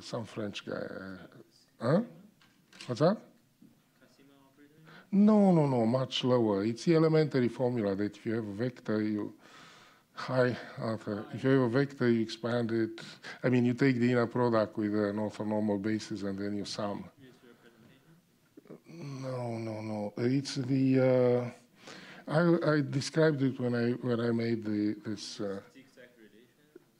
some French guy. Uh, huh? What's that? No, no, no, much lower. It's the elementary formula that if you have a vector, you hi Arthur. If you have a vector, you expand it. I mean, you take the inner product with an orthonormal basis and then you sum. No, no, no. It's the. Uh, I, I described it when I when I made the this. Uh,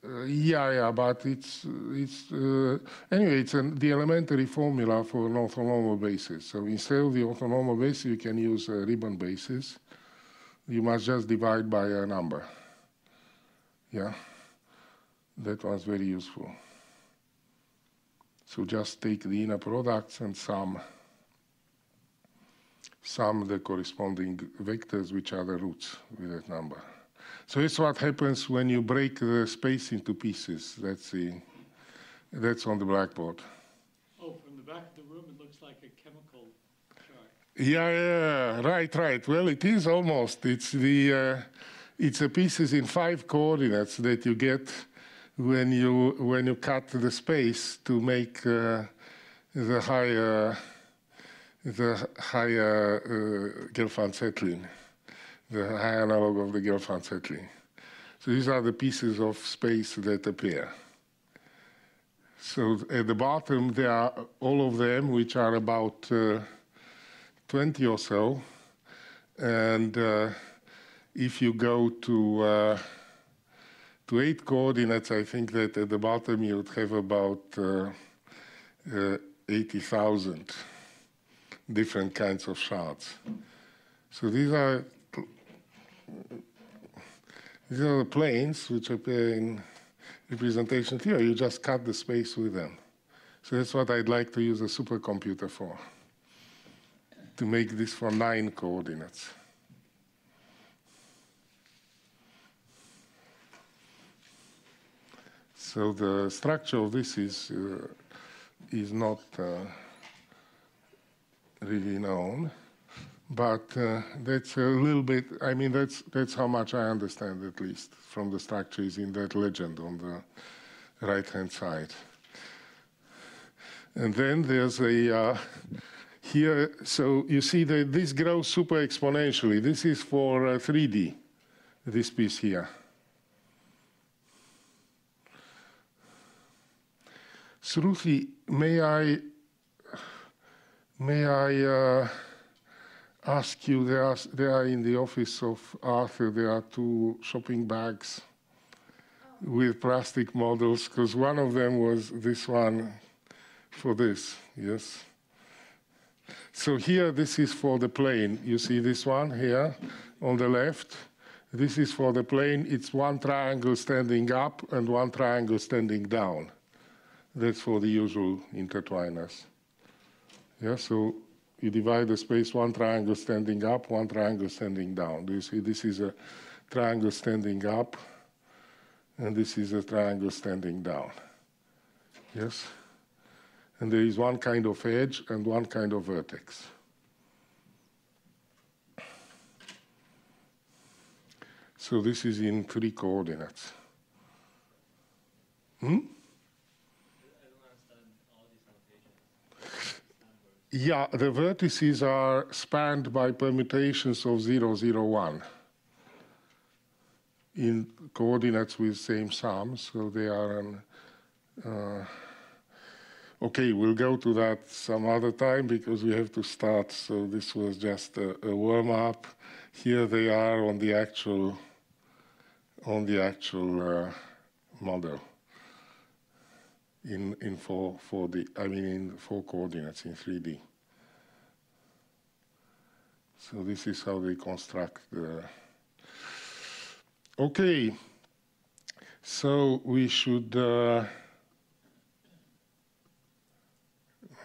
uh, yeah, yeah, but it's it's uh, anyway. It's an, the elementary formula for an orthonormal basis. So instead of the orthonormal basis, you can use a ribbon basis. You must just divide by a number. Yeah, that was very useful. So just take the inner products and sum sum the corresponding vectors, which are the roots with that number. So it's what happens when you break the space into pieces. That's the, that's on the blackboard. Oh, from the back of the room, it looks like a chemical chart. Yeah, yeah, right, right. Well, it is almost. It's the, uh, it's the pieces in five coordinates that you get when you when you cut the space to make uh, the higher the higher uh, Gelfand-Tsetlyn the high analog of the Gelfand-Tsetlyn. So these are the pieces of space that appear. So at the bottom, there are all of them, which are about uh, 20 or so. And uh, if you go to uh, to eight coordinates, I think that at the bottom you would have about uh, uh, 80,000 different kinds of shards. So these are these are the planes which appear in representation theory. You just cut the space with them. So that's what I'd like to use a supercomputer for, to make this for nine coordinates. So the structure of this is, uh, is not uh, really known. But uh, that's a little bit, I mean, that's, that's how much I understand, at least, from the structures in that legend on the right hand side. And then there's a, uh, here, so you see that this grows super exponentially. This is for uh, 3D, this piece here. Sruthi, may I, may I, uh, ask you, there are, there are in the office of Arthur, there are two shopping bags with plastic models, because one of them was this one for this, yes? So here, this is for the plane. You see this one here on the left? This is for the plane. It's one triangle standing up and one triangle standing down. That's for the usual intertwiners. Yeah, so you divide the space one triangle standing up, one triangle standing down. Do you see this is a triangle standing up, and this is a triangle standing down. Yes? And there is one kind of edge and one kind of vertex. So this is in three coordinates. Hmm? Yeah, the vertices are spanned by permutations of 0, 0, 1 in coordinates with same sum, so they are an, uh, okay, we'll go to that some other time because we have to start, so this was just a, a warm-up. Here they are on the actual, on the actual uh, model in, in four, 4D, I mean in four coordinates in 3D. So this is how they construct the. Okay, so we should. Uh,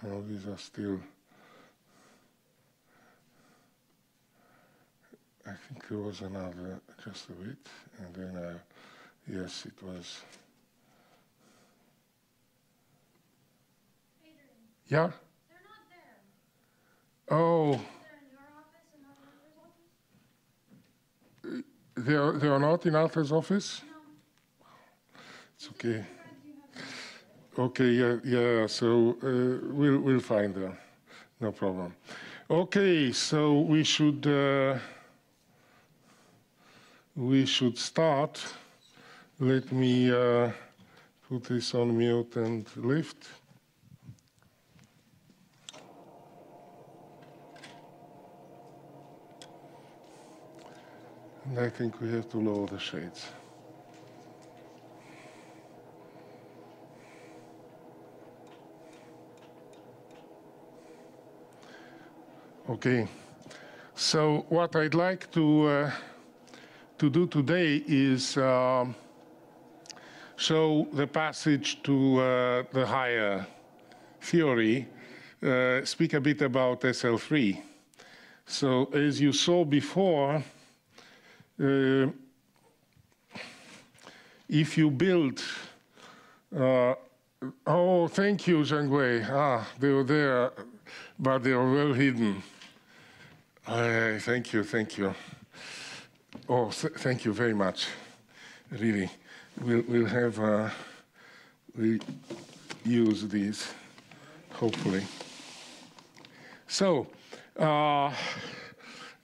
well, these are still. I think there was another, just a bit, and then, uh, yes, it was. Yeah? They're not there. Oh, They're in your office and not in Arthur's office? they are, not in Arthur's office? No. It's okay. Friends you have Okay, yeah, yeah. So uh, we'll we'll find them. No problem. Okay, so we should uh, we should start. Let me uh, put this on mute and lift. I think we have to lower the shades. Okay, so what I'd like to uh, to do today is um, show the passage to uh, the higher theory, uh, speak a bit about SL3. So as you saw before, uh, if you build, uh, oh, thank you, Zhang Wei. Ah, they were there, but they were well hidden. Uh, thank you, thank you. Oh, th thank you very much. Really, we'll, we'll have, uh, we use these, hopefully. So, uh,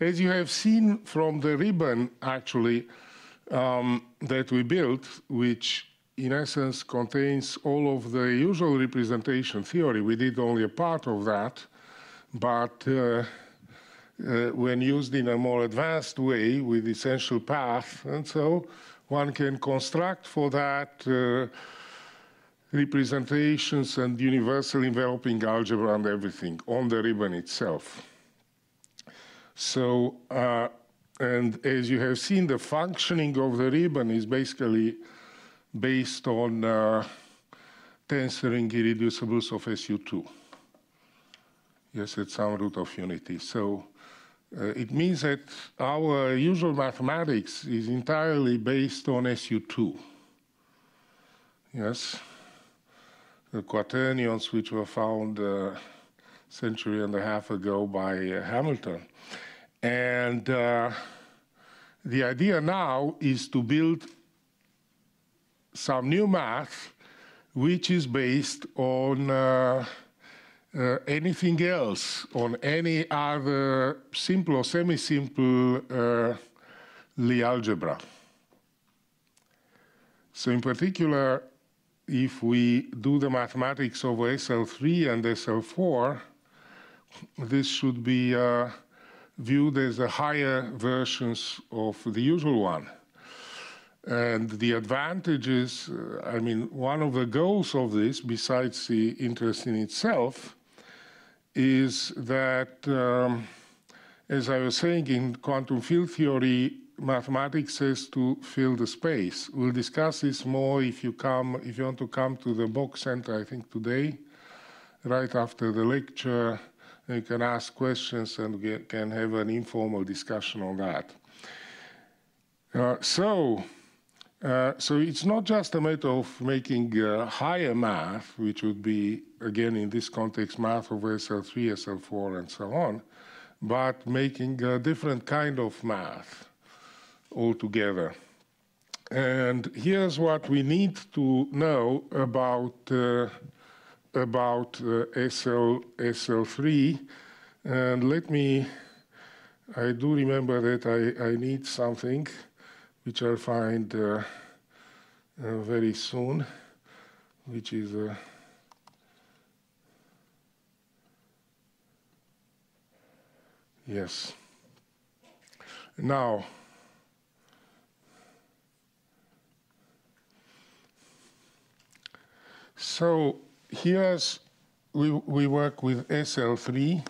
as you have seen from the ribbon, actually, um, that we built, which in essence contains all of the usual representation theory. We did only a part of that, but uh, uh, when used in a more advanced way with essential path. And so one can construct for that uh, representations and universal enveloping algebra and everything on the ribbon itself. So, uh, and as you have seen, the functioning of the ribbon is basically based on uh, tensoring irreducibles of SU2. Yes, at some root of unity. So uh, it means that our usual mathematics is entirely based on SU2. Yes, the quaternions which were found a uh, century and a half ago by uh, Hamilton. And uh, the idea now is to build some new math which is based on uh, uh, anything else on any other simple or semi-simple uh, Lie algebra. So in particular, if we do the mathematics of SL3 and SL4, this should be uh, viewed as a higher versions of the usual one. And the advantages, uh, I mean, one of the goals of this, besides the interest in itself, is that, um, as I was saying, in quantum field theory, mathematics has to fill the space. We'll discuss this more if you come, if you want to come to the Bok Center, I think today, right after the lecture, you can ask questions and we can have an informal discussion on that. Uh, so, uh, so it's not just a matter of making uh, higher math, which would be, again, in this context, math of SL3, SL4, and so on, but making a different kind of math altogether. And here's what we need to know about, uh, about uh, SL, SL3. And let me, I do remember that I, I need something which I'll find uh, uh, very soon, which is yes. Now, so here's we we work with SL3.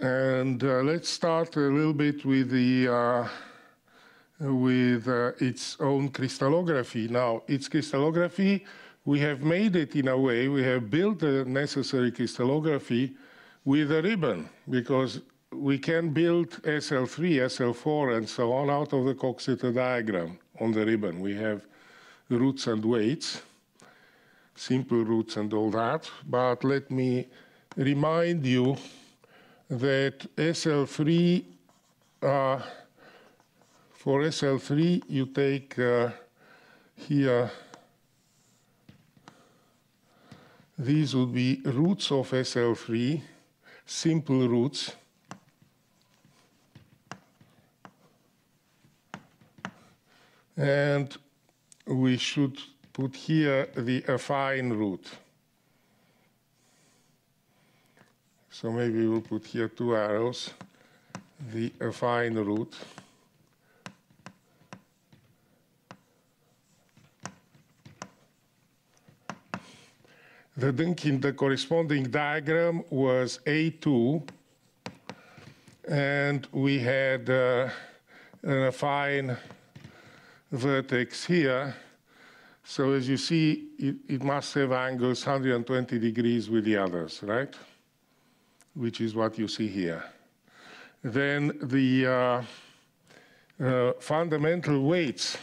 And uh, let's start a little bit with the uh, with uh, its own crystallography. Now, its crystallography, we have made it in a way, we have built the necessary crystallography with a ribbon because we can build SL3, SL4, and so on out of the Coxeter diagram on the ribbon. We have roots and weights, simple roots and all that. But let me remind you that SL3, uh, for SL3, you take uh, here these would be roots of SL3, simple roots. And we should put here the affine root. So maybe we'll put here two arrows, the affine root. The thinking, the corresponding diagram was A2, and we had uh, an affine vertex here. So as you see, it, it, must have angles 120 degrees with the others, right? Which is what you see here. Then the uh, uh, fundamental weights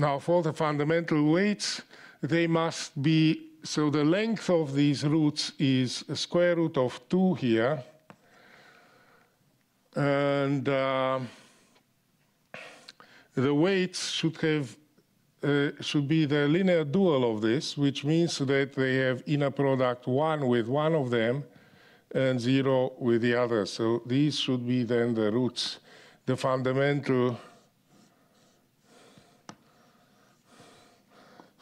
Now, for the fundamental weights, they must be, so the length of these roots is a square root of 2 here. And uh, the weights should have uh, should be the linear dual of this, which means that they have inner product 1 with one of them and 0 with the other. So these should be then the roots, the fundamental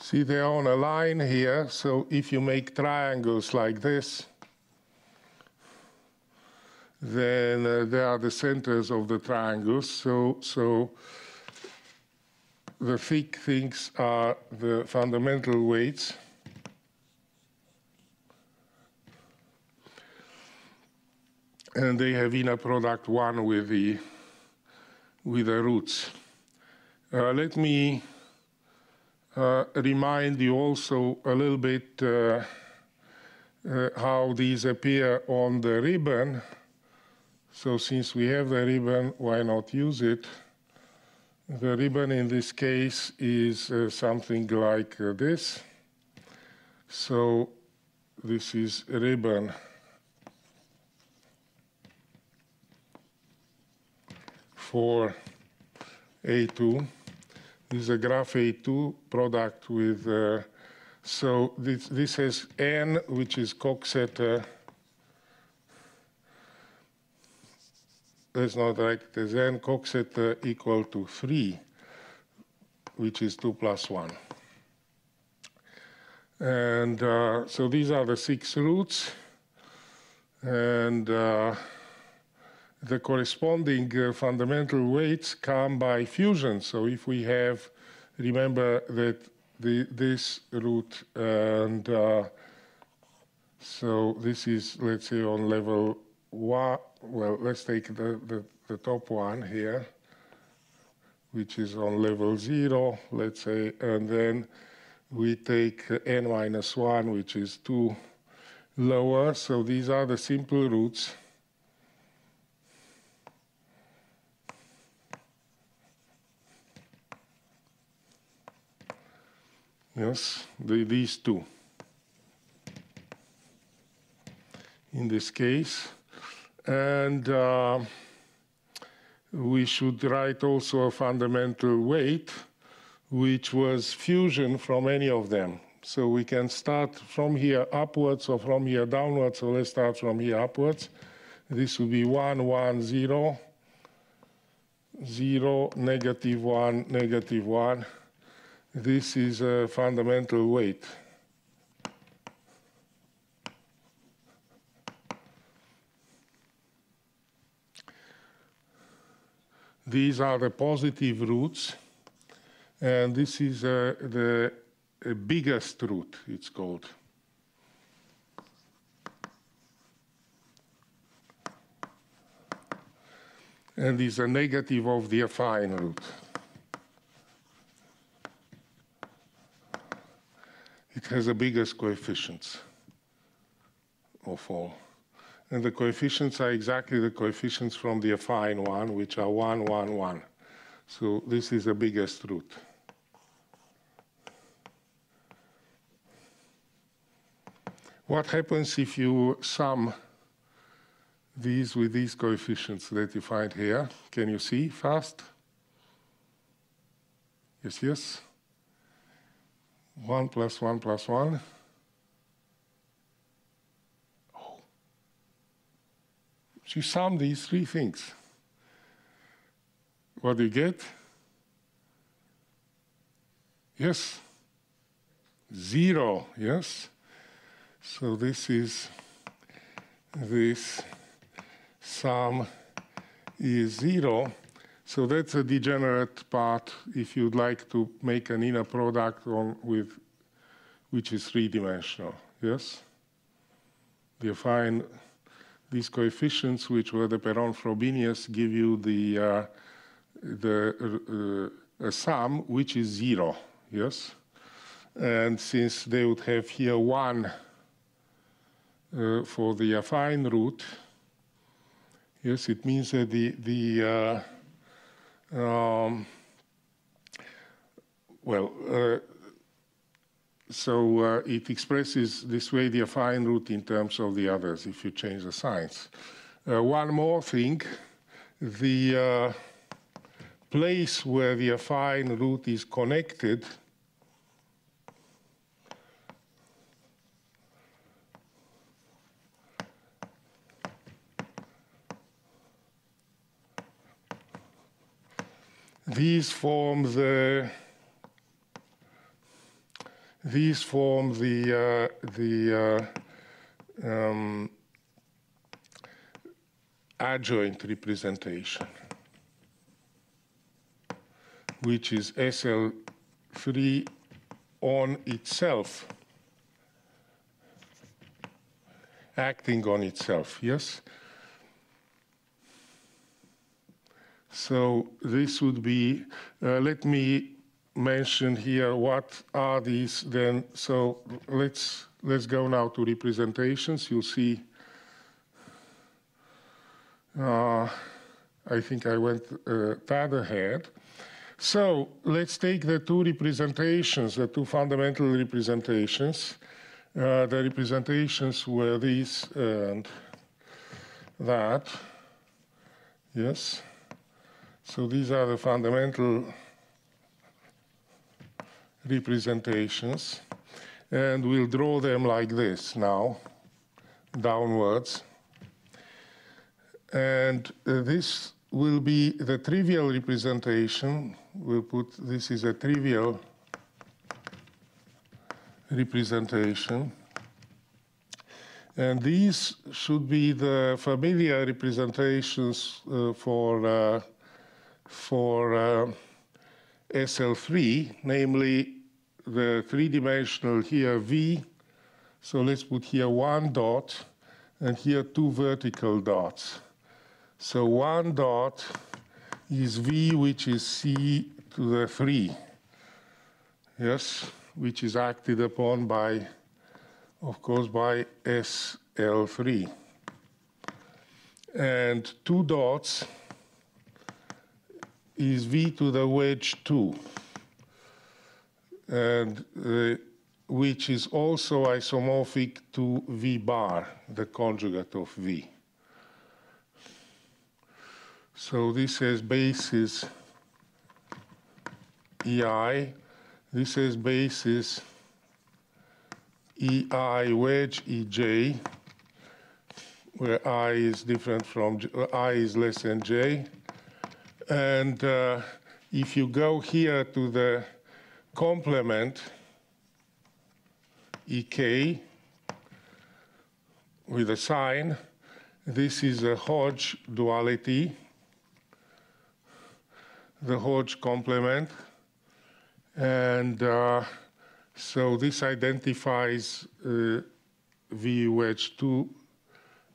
See, they're on a line here, so if you make triangles like this, then uh, they are the centers of the triangles. So, so the thick things are the fundamental weights. And they have inner product one with the, with the roots. Uh, let me uh, remind you also a little bit uh, uh, how these appear on the ribbon. So since we have the ribbon, why not use it? The ribbon in this case is uh, something like uh, this. So this is a ribbon. for A2. This is a graph A2 product with, uh, so this, this has N, which is Coxeter. That's not right, there's N Coxeter equal to 3, which is 2 plus 1. And uh, so these are the six roots. And uh, the corresponding uh, fundamental weights come by fusion. So if we have, remember that the, this root and uh, so this is, let's say, on level one. Well, let's take the, the, the top one here, which is on level zero, let's say, and then we take n minus one, which is two lower. So these are the simple roots. yes, the, these two. In this case, and uh, we should write also a fundamental weight, which was fusion from any of them. So we can start from here upwards or from here downwards. So let's start from here upwards. This would be 1, 1, 0, 0, negative 1, negative 1, this is a fundamental weight. These are the positive roots, and this is uh, the uh, biggest root, it's called. And is a negative of the affine root. it has the biggest coefficients of all. And the coefficients are exactly the coefficients from the affine one, which are 1, 1, 1. So this is the biggest root. What happens if you sum these with these coefficients that you find here? Can you see fast? Yes, yes. 1 plus 1 plus 1. So you sum these three things. What do you get? Yes. Zero, yes. So this is this sum is zero. So that's a degenerate part if you'd like to make an inner product on with which is three-dimensional, yes? The affine these coefficients, which were the Perron-Frobenius, give you the, uh, the uh, sum which is zero, yes? And since they would have here one uh, for the affine root, yes, it means that the, the uh, um, well, uh, so uh, it expresses this way the affine root in terms of the others if you change the signs. Uh, one more thing, the uh, place where the affine root is connected these form the these form the uh, the uh, um, adjoint representation, which is SL3 on itself, acting on itself. Yes. So this would be, uh, let me mention here what are these then. So let's, let's go now to representations. You'll see, uh, I think I went uh, ahead. So let's take the two representations, the two fundamental representations. Uh, the representations were these and that, yes. So these are the fundamental representations. And we'll draw them like this now, downwards. And uh, this will be the trivial representation. We'll put this is a trivial representation. And these should be the familiar representations uh, for uh, for uh, SL3, namely the three-dimensional here V. So let's put here one dot and here two vertical dots. So one dot is V, which is C to the 3. Yes, which is acted upon by, of course, by SL3. And two dots is v to the wedge 2, and uh, which is also isomorphic to v bar, the conjugate of v. So this has basis EI, this has basis EI wedge EJ, where I is different from, I is less than J, and uh, if you go here to the complement, EK, with a sign, this is a Hodge duality, the Hodge complement. And uh, so this identifies uh, V wedge 2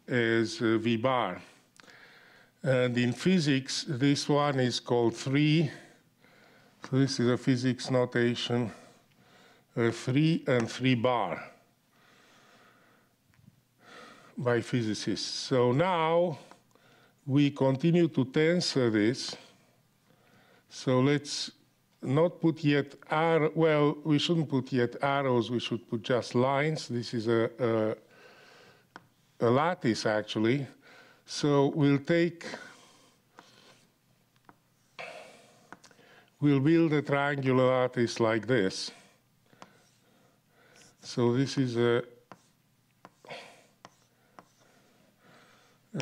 as uh, V bar. And in physics, this one is called 3. So this is a physics notation, uh, 3 and 3 bar by physicists. So now we continue to tensor this. So let's not put yet arrow, well, we shouldn't put yet arrows, we should put just lines. This is a, a, a lattice actually. So we'll take we'll build a triangular lattice like this. So this is a,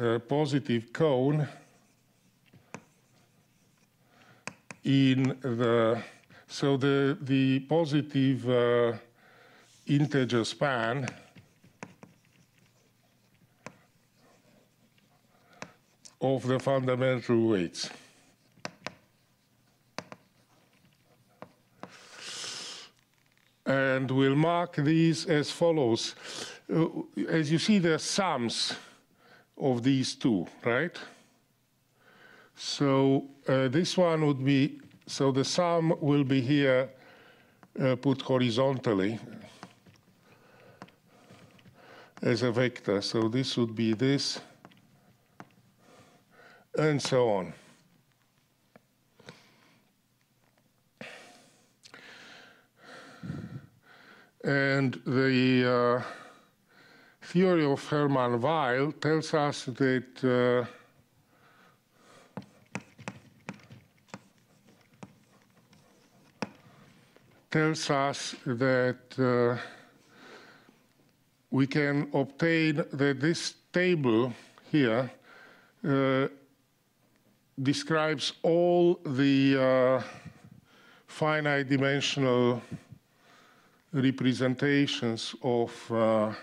a positive cone in the, so the, the positive uh, integer span of the fundamental weights. And we'll mark these as follows. Uh, as you see, the sums of these two, right? So uh, this one would be, so the sum will be here uh, put horizontally as a vector. So this would be this, and so on. And the uh, theory of Hermann Weyl tells us that uh, tells us that uh, we can obtain that this table here uh, describes all the uh, finite dimensional representations of uh,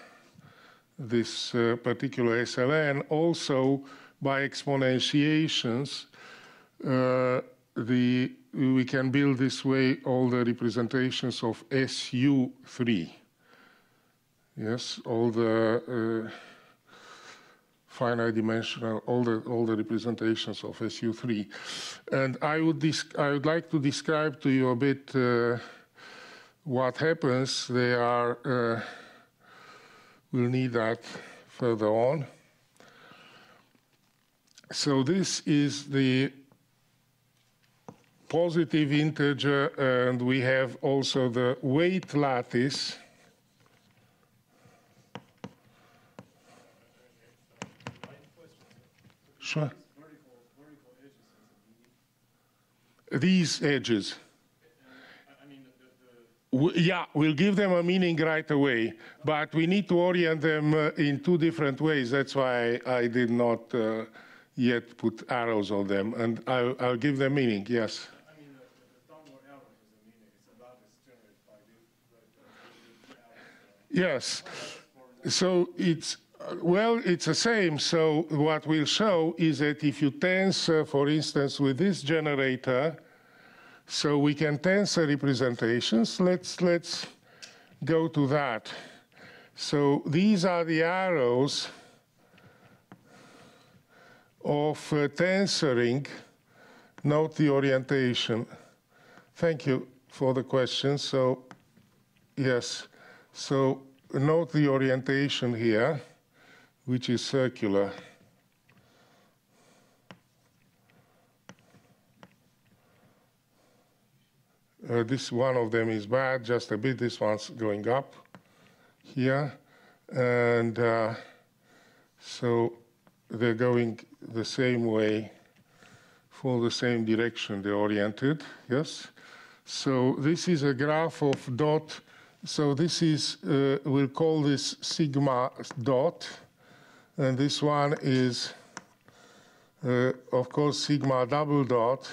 this uh, particular SLN. Also, by exponentiations, uh, the, we can build this way all the representations of SU3. Yes, all the uh, finite dimensional, all the all the representations of SU3, and I would I would like to describe to you a bit uh, what happens. They are uh, we'll need that further on. So this is the positive integer, and we have also the weight lattice Sure. These edges. Yeah, we'll give them a meaning right away, but we need to orient them uh, in two different ways. That's why I, did not uh, yet put arrows on them, and I'll, I'll give them meaning, yes. I mean, the, the downward arrow is a meaning. It's about this generated by this. Yes. So it's well, it's the same. So what we'll show is that if you tensor, for instance, with this generator, so we can tensor representations. Let's, let's go to that. So these are the arrows of uh, tensoring. Note the orientation. Thank you for the question. So, yes. So note the orientation here which is circular. Uh, this one of them is bad, just a bit. This one's going up here. And uh, so they're going the same way for the same direction they're oriented, yes? So this is a graph of dot. So this is, uh, we'll call this sigma dot. And this one is, uh, of course, sigma double dot.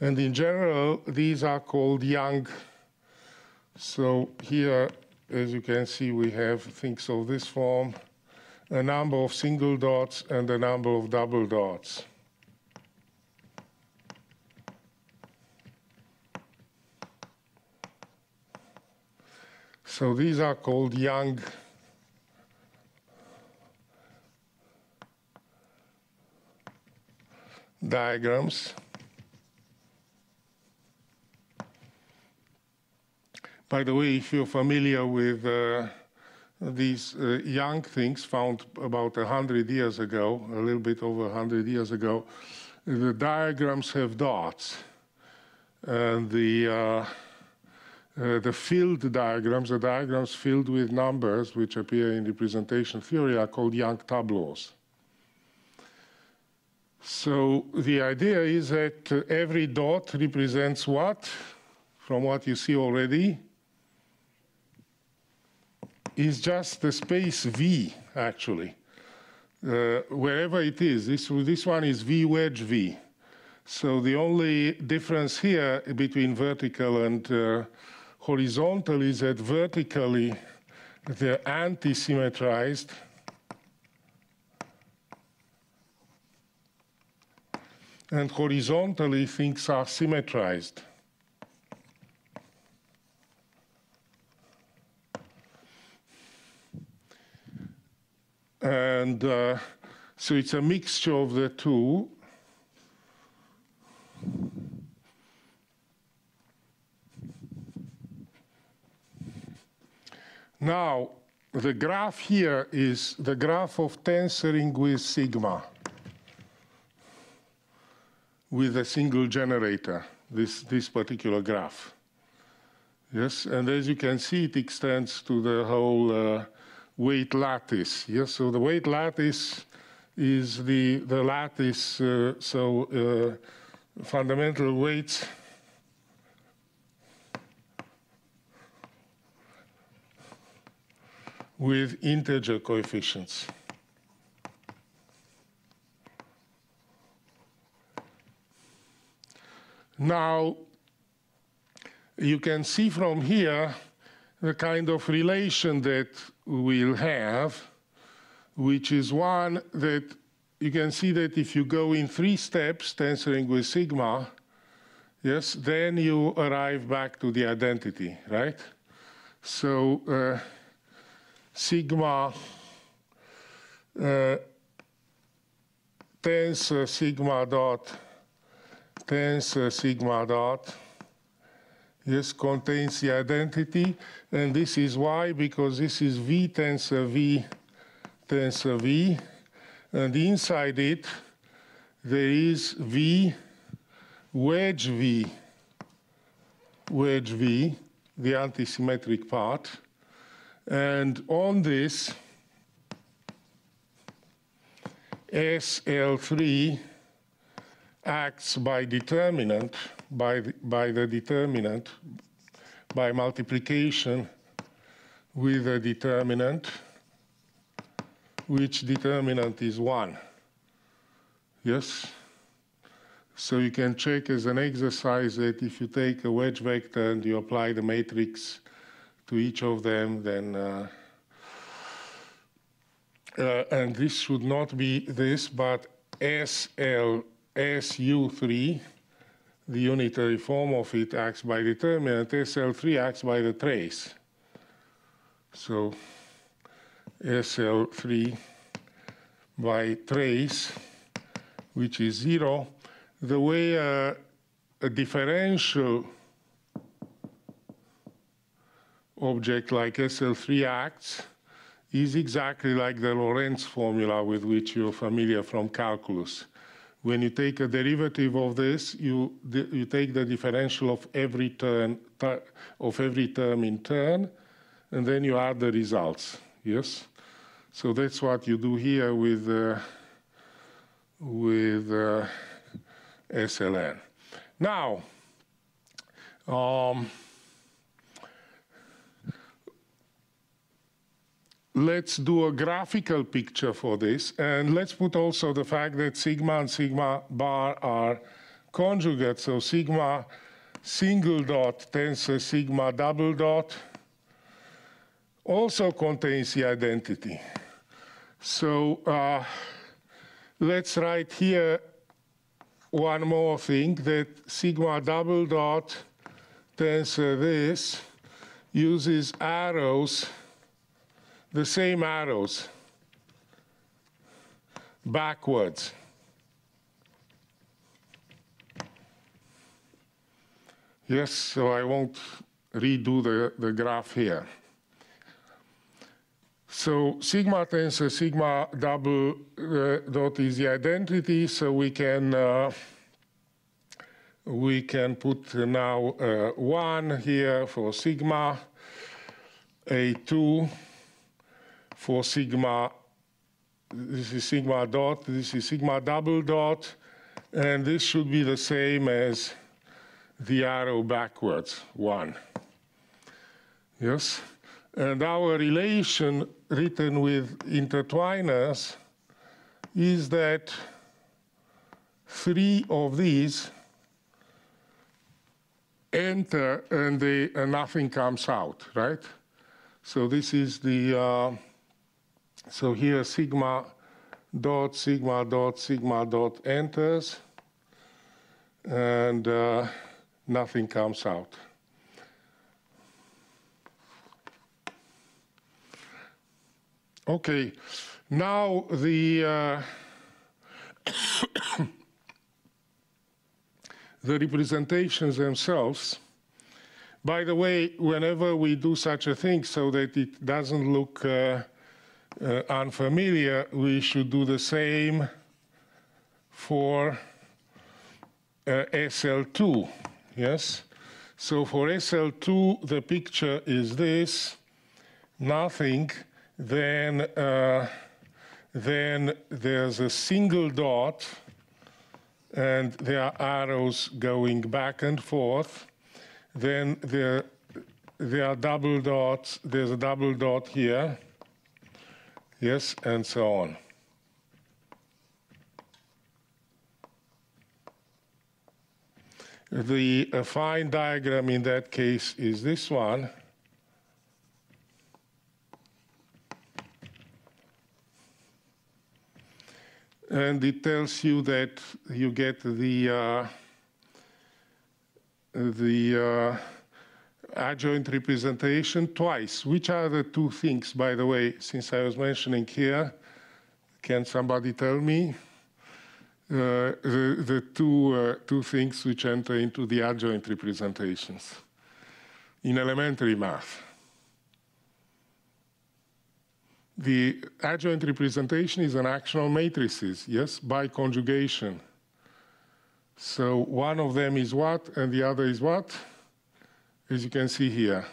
And in general, these are called Young. So here, as you can see, we have things of this form, a number of single dots and a number of double dots. So these are called Young diagrams. By the way, if you're familiar with uh, these uh, young things found about 100 years ago, a little bit over 100 years ago, the diagrams have dots. And the, uh, uh, the filled diagrams, the diagrams filled with numbers which appear in representation theory are called Young tableaus. So the idea is that uh, every dot represents what? From what you see already, is just the space V, actually. Uh, wherever it is, this, this one is V wedge V. So the only difference here between vertical and uh, horizontal is that vertically they're anti-symmetrized and horizontally things are symmetrized. And uh, so it's a mixture of the two. Now, the graph here is the graph of tensoring with sigma with a single generator, this, this particular graph. Yes, and as you can see, it extends to the whole uh, weight lattice. Yes, so the weight lattice is the, the lattice, uh, so uh, fundamental weights with integer coefficients. Now, you can see from here the kind of relation that we'll have, which is one that you can see that if you go in three steps, tensoring with sigma, yes, then you arrive back to the identity, right? So uh, sigma uh, tensor sigma dot tensor sigma dot yes contains the identity and this is why because this is v tensor v tensor v and inside it there is v wedge v. Wedge v the antisymmetric part. And on this SL3 acts by determinant, by the, by the determinant, by multiplication with a determinant, which determinant is 1. Yes? So you can check as an exercise that if you take a wedge vector and you apply the matrix to each of them, then uh, uh, and this should not be this, but SL SU3, the unitary form of it acts by determinant, SL3 acts by the trace. So SL3 by trace, which is zero, the way uh, a differential object like SL3 acts is exactly like the Leibniz formula with which you're familiar from calculus. When you take a derivative of this, you, you take the differential of every term of every term in turn, and then you add the results. Yes, so that's what you do here with uh, with uh, SLN. Now. Um, let's do a graphical picture for this. And let's put also the fact that sigma and sigma bar are conjugates. So sigma single dot tensor sigma double dot also contains the identity. So uh, let's write here one more thing that sigma double dot tensor this uses arrows the same arrows backwards. Yes, so I won't redo the, the graph here. So sigma tensor sigma double uh, dot is the identity, so we can uh, we can put now uh, one here for sigma, a two for sigma this is sigma dot, this is sigma double dot, and this should be the same as the arrow backwards, one. Yes? And our relation written with intertwiners is that three of these enter and, they, and nothing comes out, right? So this is the, uh, so here sigma dot, sigma dot, sigma dot enters, and uh, nothing comes out. Okay, now the uh, the representations themselves. By the way, whenever we do such a thing so that it doesn't look uh, uh, unfamiliar, we should do the same for uh, SL2. Yes? So for SL2, the picture is this nothing, then, uh, then there's a single dot, and there are arrows going back and forth. Then there, there are double dots, there's a double dot here, yes, and so on. The affine diagram in that case is this one. And it tells you that you get the uh, the uh, adjoint representation twice. Which are the two things, by the way, since I was mentioning here? Can somebody tell me? Uh, the, the two, uh, two things which enter into the adjoint representations in elementary math. The adjoint representation is an actional matrices, yes, by conjugation. So one of them is what, and the other is what? As you can see here.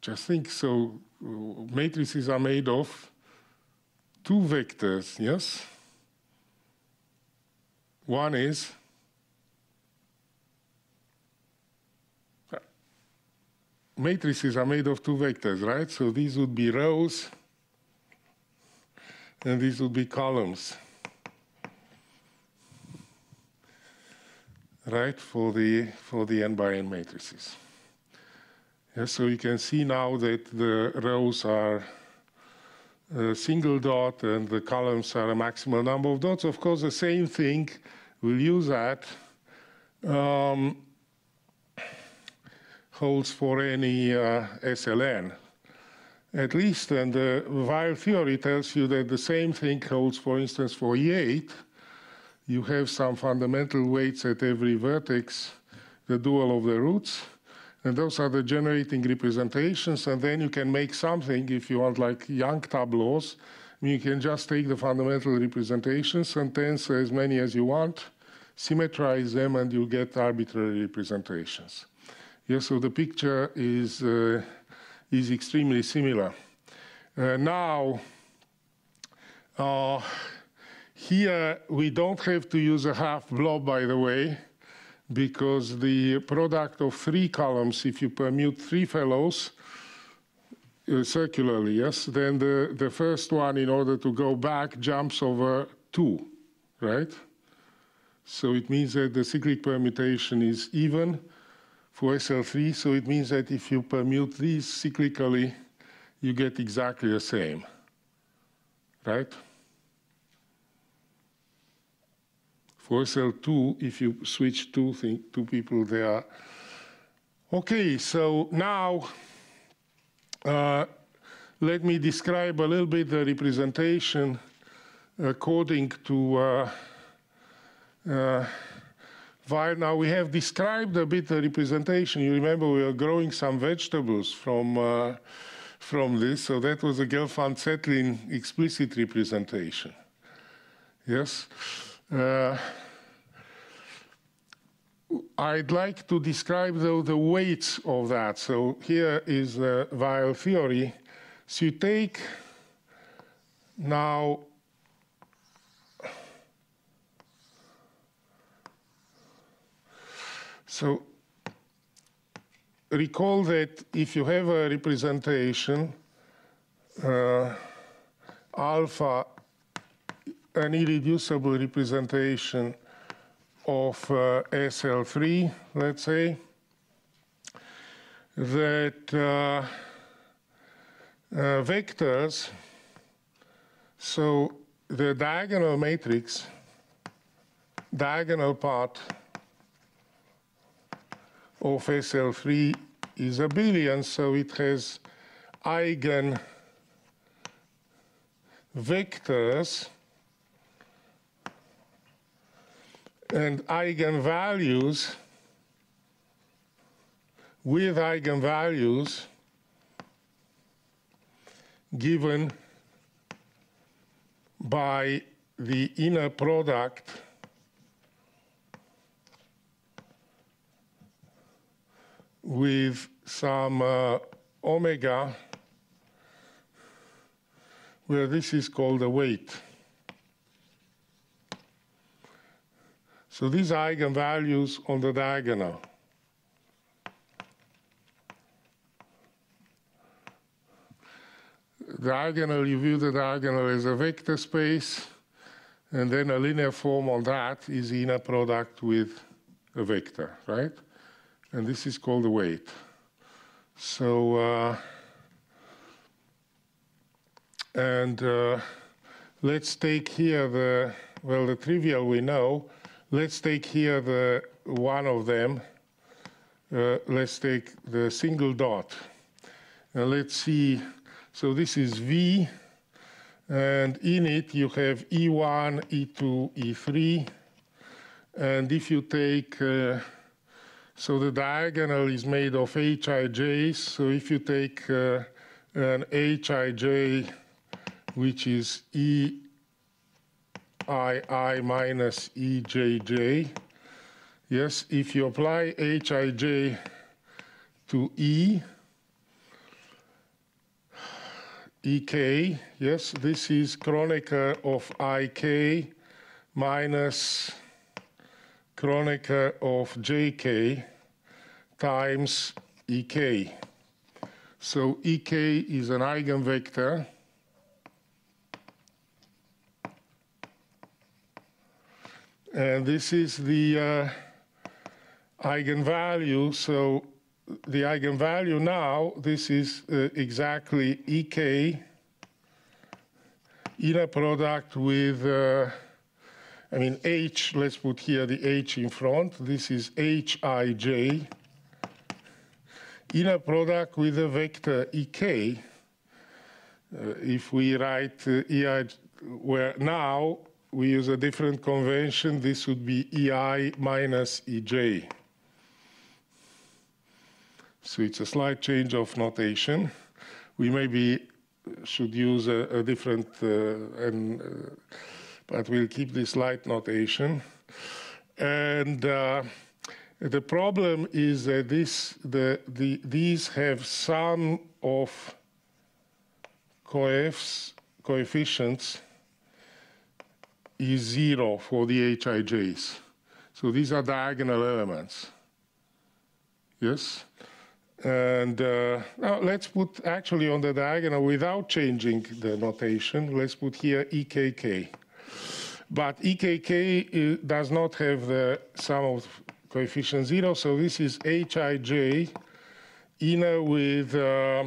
Just think, so matrices are made of two vectors, yes? One is matrices are made of two vectors, right? So these would be rows and these would be columns. Right, for the for the n by n matrices. Yeah, so you can see now that the rows are a single dot and the columns are a maximal number of dots. Of course, the same thing, we'll use that, um, holds for any uh, SLN. At least, and the Weyl theory tells you that the same thing holds, for instance, for E8. You have some fundamental weights at every vertex, the dual of the roots, and those are the generating representations, and then you can make something, if you want, like Young tableaus. You can just take the fundamental representations and tensor as many as you want, symmetrize them, and you get arbitrary representations. Yes, so the picture is, uh, is extremely similar. Uh, now, uh, here we don't have to use a half blob, by the way because the product of three columns, if you permute three fellows uh, circularly, yes, then the, the first one, in order to go back, jumps over two, right? So it means that the cyclic permutation is even for SL3, so it means that if you permute these cyclically, you get exactly the same, right? For SL2, if you switch two, thing, two people there. Okay, so now uh, let me describe a little bit the representation according to uh, uh. Now we have described a bit the representation. You remember we were growing some vegetables from uh, from this, so that was a Gelfand-Tsetlin explicit representation. Yes. Uh, I'd like to describe though the weights of that. So here is the Weyl theory. So you take now so recall that if you have a representation uh, alpha an irreducible representation of uh, SL3, let's say, that uh, uh, vectors, so the diagonal matrix, diagonal part of SL3 is abelian, so it has eigen vectors and eigenvalues with eigenvalues given by the inner product with some uh, omega where this is called a weight. So these eigenvalues on the diagonal. Diagonal, you view the diagonal as a vector space, and then a linear form on that is inner product with a vector, right? And this is called the weight. So, uh, and uh, let's take here the, well, the trivial we know, Let's take here the one of them. Uh, let's take the single dot. Now let's see. So this is V, and in it you have E1, E2, E3. And if you take, uh, so the diagonal is made of HIJs. So if you take uh, an HIJ, which is E ii minus ejj. Yes, if you apply hij to e, ek, yes, this is Kronecker of ik minus Kronecker of jk times ek. So ek is an eigenvector And this is the uh, eigenvalue. So the eigenvalue now, this is uh, exactly Ek inner product with, uh, I mean, H, let's put here the H in front. This is Hij in a product with a vector Ek. Uh, if we write uh, EI, where now we use a different convention. This would be EI minus EJ. So it's a slight change of notation. We maybe should use a, a different, uh, and, uh, but we'll keep this light notation. And uh, the problem is that this, the, the, these have sum of coefs, coefficients is zero for the HIJs. So these are diagonal elements. Yes? And uh, now let's put actually on the diagonal without changing the notation, let's put here EKK. But EKK uh, does not have the sum of coefficient zero, so this is HIJ inner with uh,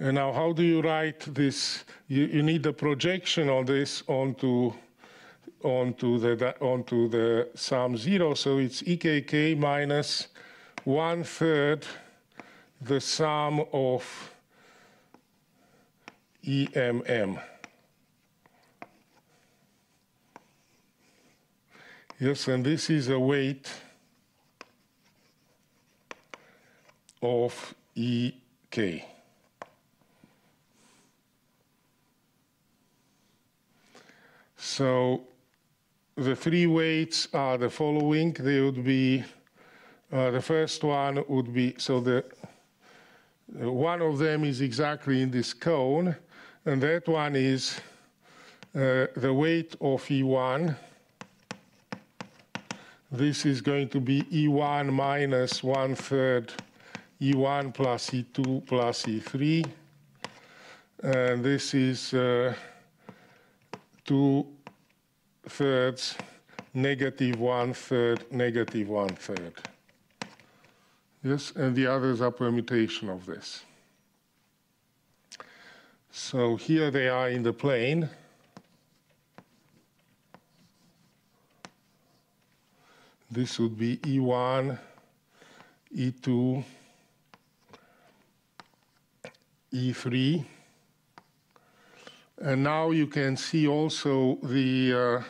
and now, how do you write this? You, you need the projection of this onto onto the onto the sum zero. So it's ekk minus one third the sum of EMM. Yes, and this is a weight of EK. So the three weights are the following. They would be, uh, the first one would be, so the uh, one of them is exactly in this cone, and that one is uh, the weight of E1. This is going to be E1 minus one third E1 plus E2 plus E3. And this is uh, two thirds, negative one third, negative one third. Yes, and the others are permutation of this. So here they are in the plane. This would be E1, E2, E3. And now you can see also the uh,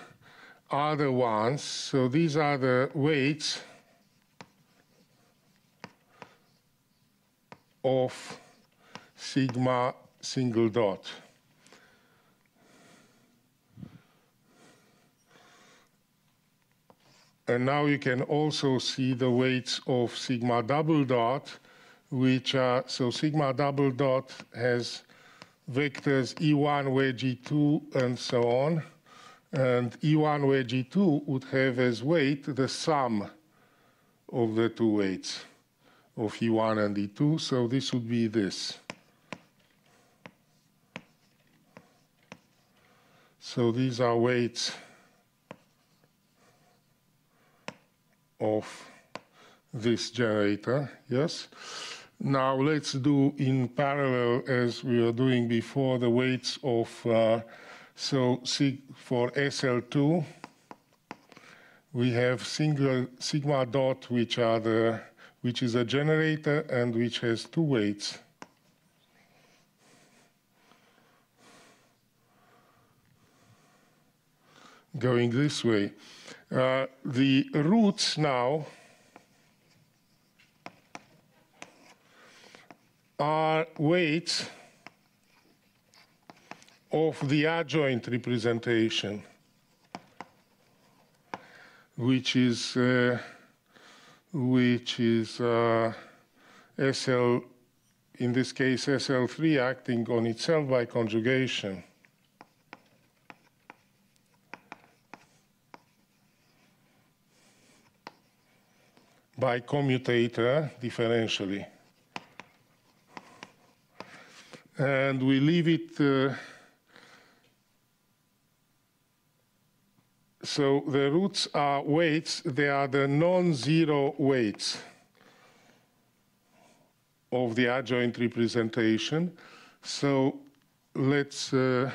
other ones. So these are the weights of sigma single dot. And now you can also see the weights of sigma double dot, which are, so sigma double dot has vectors E1 wedge E2 and so on. And E1 wedge E2 would have as weight the sum of the two weights of E1 and E2. So this would be this. So these are weights of this generator, yes? Now let's do in parallel as we were doing before the weights of, uh, so for SL2, we have single sigma dot, which are the, which is a generator and which has two weights. Going this way. Uh, the roots now are weights of the adjoint representation, which is uh, which is uh, SL, in this case SL3 acting on itself by conjugation. by commutator differentially. And we leave it, uh, so the roots are weights, they are the non-zero weights of the adjoint representation. So let's, uh,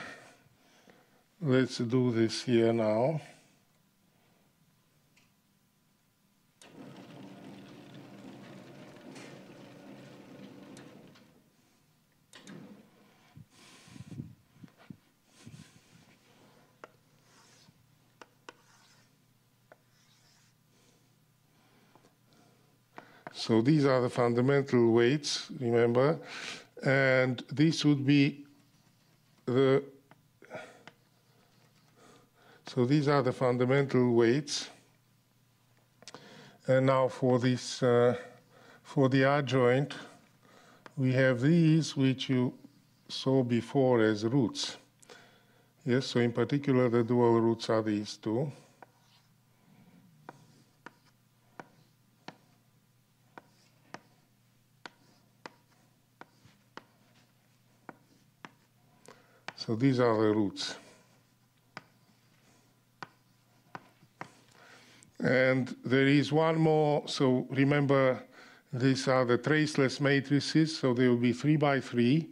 let's do this here now. So these are the fundamental weights, remember, and this would be the, so these are the fundamental weights. And now for this, uh, for the adjoint, we have these which you saw before as roots. Yes, so in particular the dual roots are these two. So these are the roots. And there is one more, so remember these are the traceless matrices, so they will be three by three,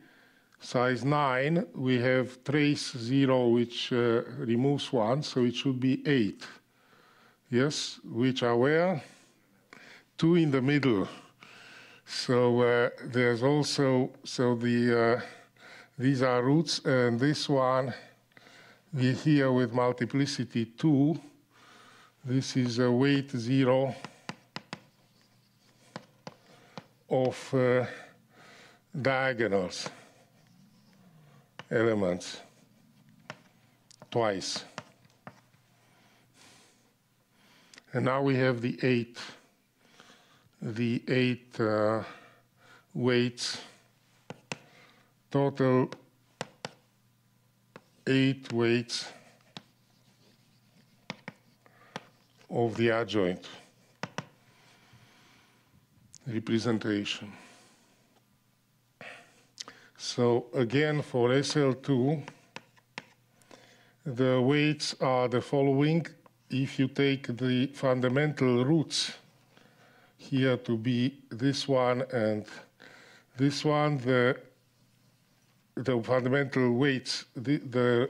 size nine. We have trace zero, which uh, removes one, so it should be eight. Yes, which are where? Two in the middle. So uh, there's also, so the, uh, these are roots, and this one we here with multiplicity 2. This is a weight 0 of uh, diagonals elements twice. And now we have the eight, the eight uh, weights total eight weights of the adjoint representation. So again, for SL2, the weights are the following. If you take the fundamental roots here to be this one and this one, the, the fundamental weights, the, the,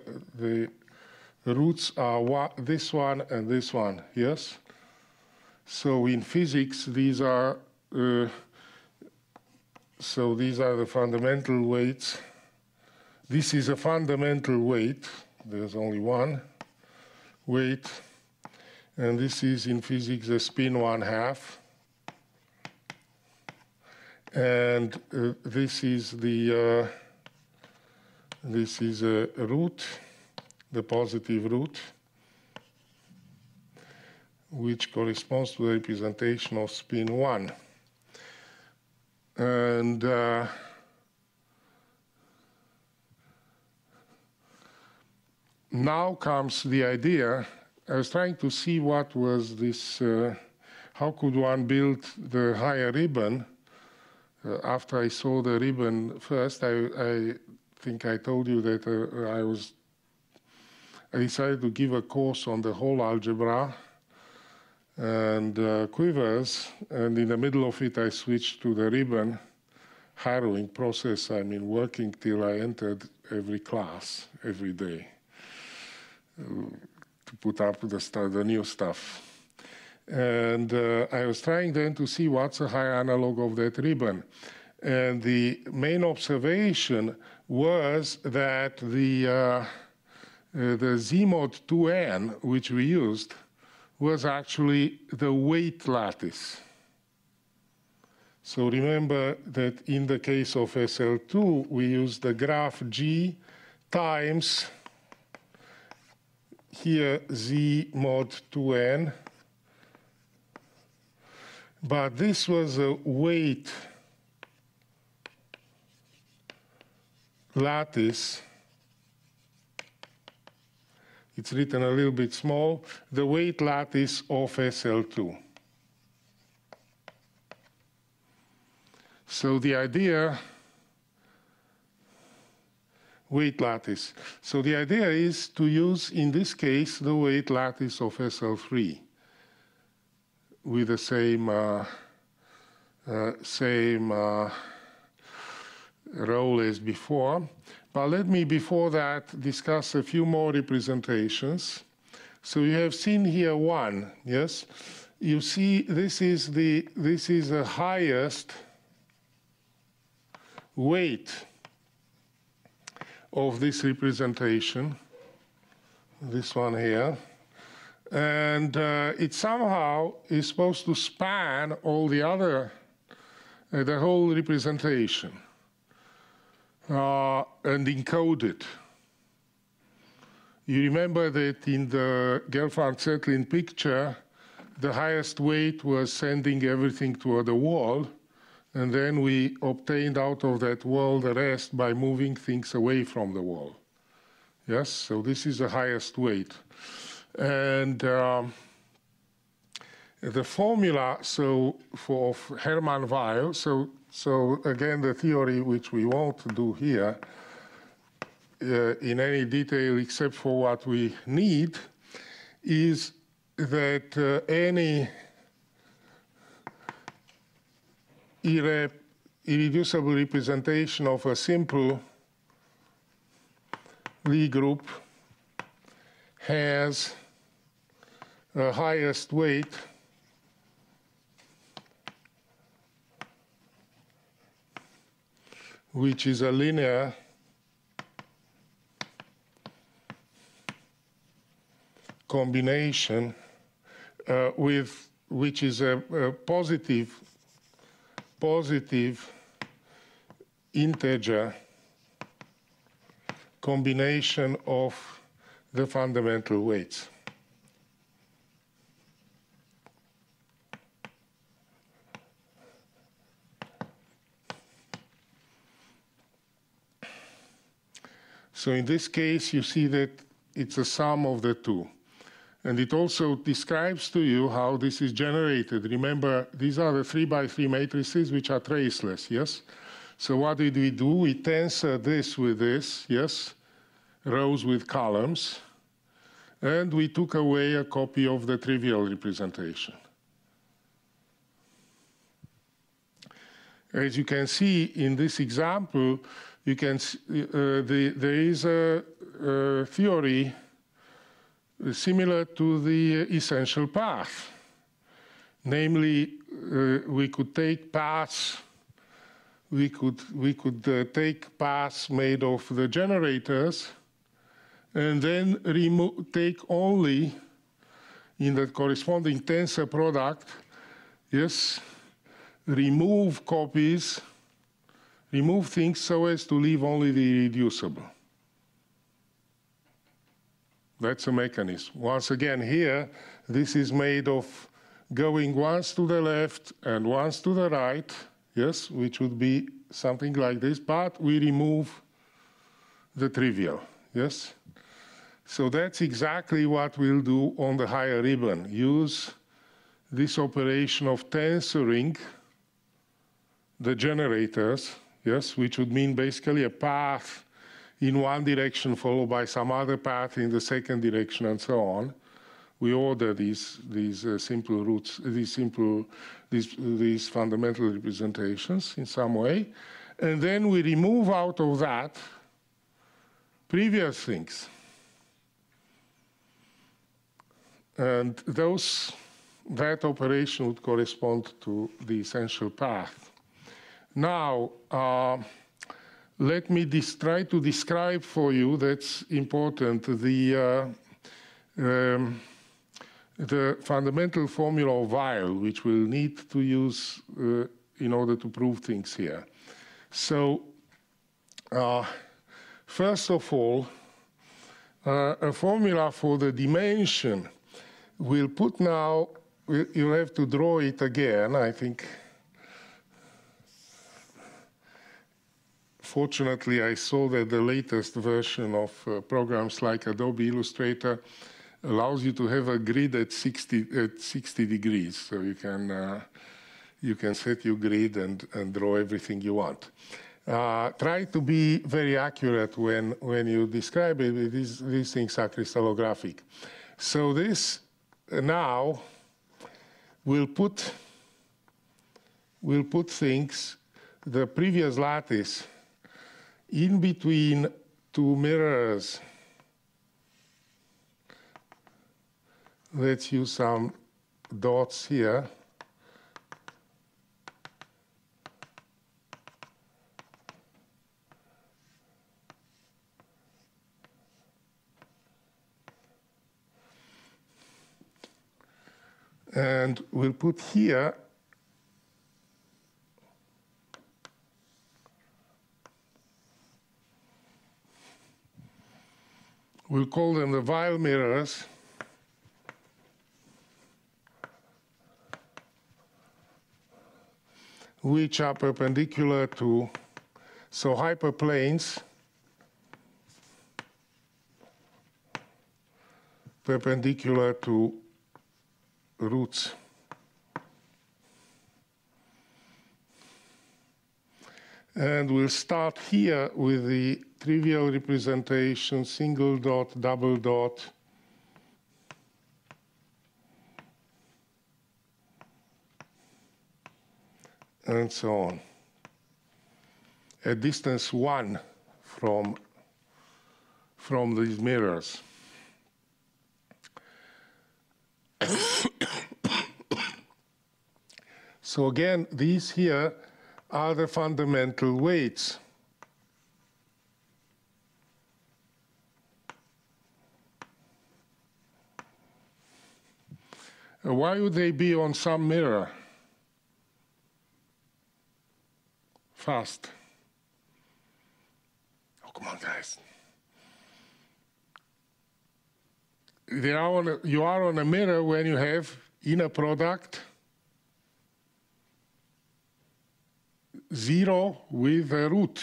the roots are this one and this one, yes? So in physics, these are, uh, so these are the fundamental weights. This is a fundamental weight, there's only one weight, and this is in physics a spin one half. And uh, this is the, uh, this is a root, the positive root, which corresponds to the representation of spin one. And uh, now comes the idea. I was trying to see what was this, uh, how could one build the higher ribbon. Uh, after I saw the ribbon first, I, I think I told you that uh, I was, I decided to give a course on the whole algebra and uh, quivers, and in the middle of it, I switched to the ribbon harrowing process. I mean, working till I entered every class every day to put up the, stuff, the new stuff. And uh, I was trying then to see what's a high analog of that ribbon. And the main observation was that the, uh, uh, the Z mod 2n, which we used, was actually the weight lattice. So remember that in the case of SL2, we use the graph G times here Z mod 2n, but this was a weight lattice. It's written a little bit small, the weight lattice of SL2. So the idea weight lattice. So the idea is to use, in this case, the weight lattice of SL3 with the same, uh, uh, same uh, role as before. But let me, before that, discuss a few more representations. So you have seen here one, yes? You see this is the, this is the highest weight of this representation, this one here. And uh, it somehow is supposed to span all the other, uh, the whole representation, uh, and encode it. You remember that in the Gelfand-Tsetlin picture, the highest weight was sending everything toward the wall, and then we obtained out of that wall the rest by moving things away from the wall. Yes, so this is the highest weight. And um, the formula, so for Hermann Weyl, so, so again, the theory which we won't do here uh, in any detail except for what we need, is that uh, any irre irreducible representation of a simple Lie group has a highest weight which is a linear combination uh, with which is a, a positive positive integer combination of the fundamental weights. So in this case, you see that it's a sum of the two. And it also describes to you how this is generated. Remember, these are the three by three matrices which are traceless, yes? So what did we do? We tensor this with this, yes? Rows with columns. And we took away a copy of the trivial representation. As you can see in this example, you can uh, the, there is a, a theory similar to the essential path. Namely, uh, we could take paths, we could, we could uh, take paths made of the generators and then remove, take only in the corresponding tensor product, yes, remove copies, remove things so as to leave only the irreducible. That's a mechanism. Once again, here, this is made of going once to the left and once to the right, yes, which would be something like this, but we remove the trivial, yes? So that's exactly what we'll do on the higher ribbon. Use this operation of tensoring the generators, yes, which would mean basically a path in one direction followed by some other path in the second direction and so on. We order these, these uh, simple roots, these simple, these, these fundamental representations in some way. And then we remove out of that previous things. And those, that operation would correspond to the essential path. Now, uh, let me try to describe for you, that's important, the, uh, um, the fundamental formula of Weyl, which we'll need to use uh, in order to prove things here. So, uh, first of all, uh, a formula for the dimension. We'll put now, you'll have to draw it again, I think fortunately, I saw that the latest version of uh, programs like Adobe Illustrator allows you to have a grid at 60 at 60 degrees, so you can uh, you can set your grid and, and draw everything you want. Uh, try to be very accurate when when you describe it. These these things are crystallographic. So this uh, now will put will put things the previous lattice in between two mirrors. Let's use some dots here. And we'll put here We'll call them the Weyl mirrors. which are perpendicular to, so hyperplanes perpendicular to roots. And we'll start here with the trivial representation, single dot, double dot. And so on. At distance one from, from these mirrors. so again, these here are the fundamental weights. Why would they be on some mirror? Fast. Oh, come on, guys. They are on a, you are on a mirror when you have inner product zero with a root.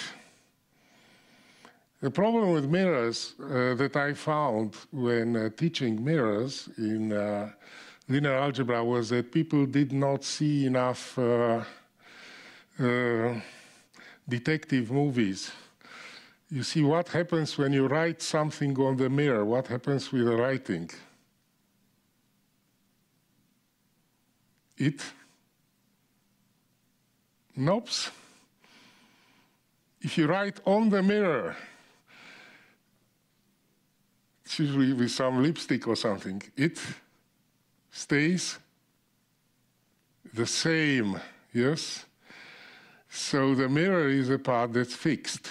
The problem with mirrors uh, that I found when uh, teaching mirrors in uh, linear algebra was that people did not see enough uh, uh, detective movies. You see what happens when you write something on the mirror, what happens with the writing. It nopes. If you write on the mirror, it's usually with some lipstick or something, it stays the same, yes? So the mirror is a part that's fixed.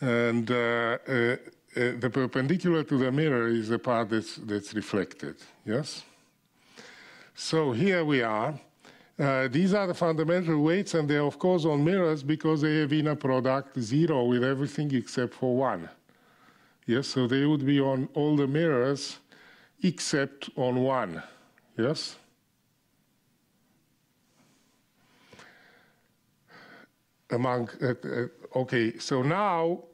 And uh, uh, uh, the perpendicular to the mirror is the part that's, that's reflected, yes? So here we are. Uh, these are the fundamental weights, and they're of course on mirrors because they have inner product zero with everything except for one. Yes, so they would be on all the mirrors except on one. Yes? Among, uh, uh, okay, so now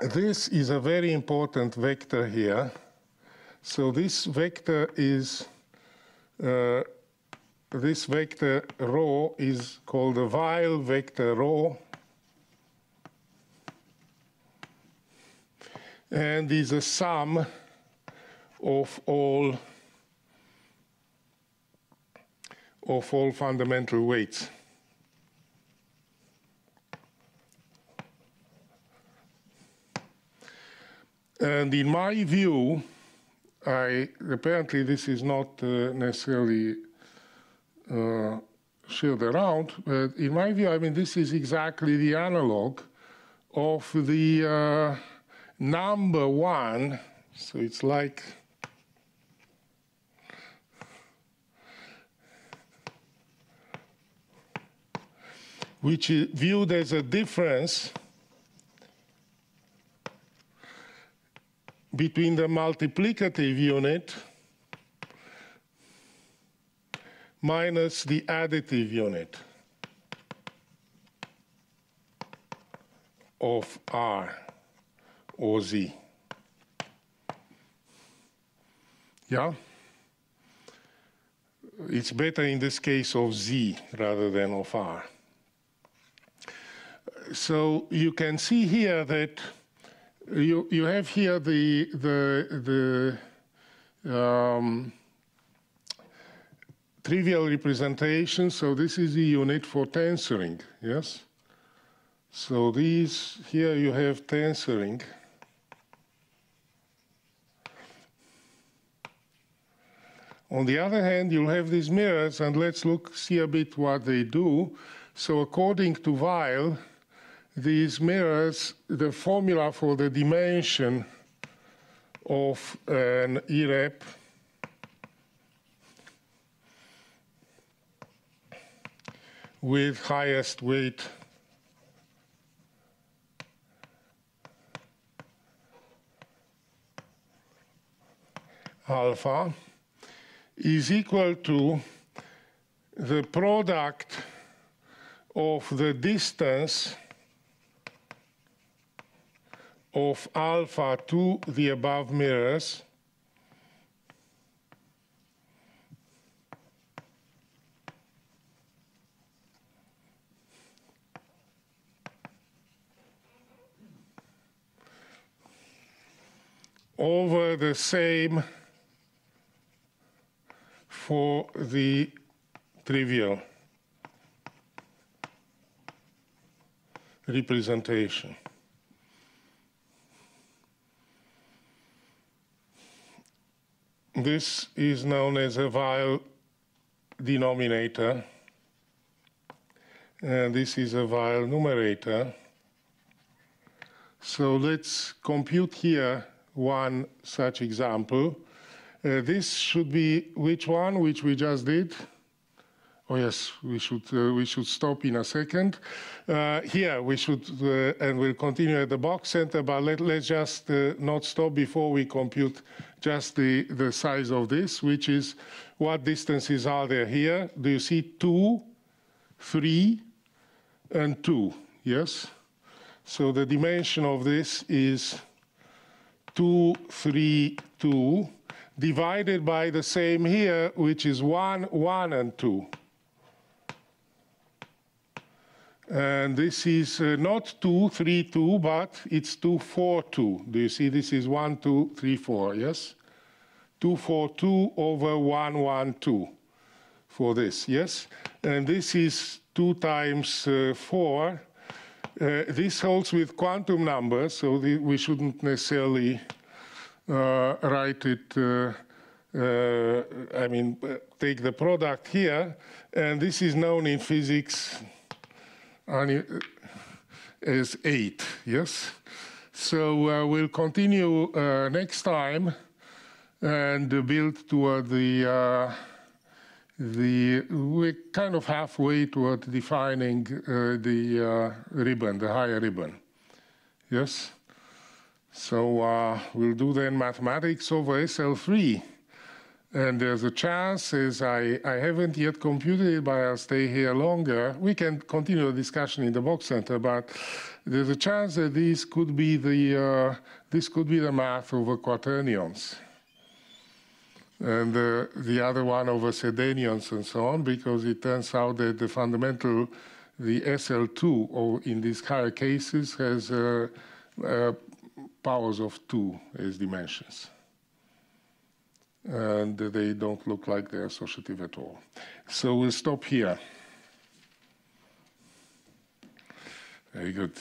this is a very important vector here. So this vector is, uh, this vector rho is called the Weyl vector rho. And is a sum of all of all fundamental weights. And in my view, I apparently this is not uh, necessarily uh, shared around, but in my view, I mean this is exactly the analog of the uh, number one. So it's like which is viewed as a difference between the multiplicative unit minus the additive unit of R or Z. Yeah? It's better in this case of Z rather than of R. So you can see here that you, you have here the, the, the um, trivial representation. So this is the unit for tensoring, yes? So these, here you have tensoring. On the other hand, you'll have these mirrors, and let's look, see a bit what they do. So according to Weyl, these mirrors the formula for the dimension of an irrep with highest weight alpha is equal to the product of the distance of alpha to the above mirrors over the same for the trivial representation. This is known as a Weyl denominator, and this is a Weyl numerator. So let's compute here one such example. Uh, this should be which one, which we just did? Oh yes, we should uh, we should stop in a second. Uh, here we should, uh, and we'll continue at the Bok Center, but let, let's just uh, not stop before we compute just the, the size of this, which is what distances are there here. Do you see two, three, and two, yes? So the dimension of this is two, three, two, divided by the same here, which is 1, 1, and 2. And this is uh, not 2, 3, 2, but it's 2, 4, 2. Do you see this is 1, 2, 3, 4, yes? 2, 4, 2 over 1, 1, 2 for this, yes? And this is 2 times uh, 4. Uh, this holds with quantum numbers, so we shouldn't necessarily uh, write it, uh, uh, I mean, uh, take the product here, and this is known in physics as 8, yes? So uh, we'll continue uh, next time and build toward the, uh, the, we're kind of halfway toward defining uh, the uh, ribbon, the higher ribbon, yes? So uh, we'll do then mathematics over SL3. And there's a chance, as I, I haven't yet computed it, but I'll stay here longer. We can continue the discussion in the Bok Center, but there's a chance that this could be the uh, this could be the math over quaternions, and uh, the other one over sedenions and so on, because it turns out that the fundamental, the SL2, or in these higher cases, has uh, uh, powers of two as dimensions and they don't look like they're associative at all. So we'll stop here. Very good.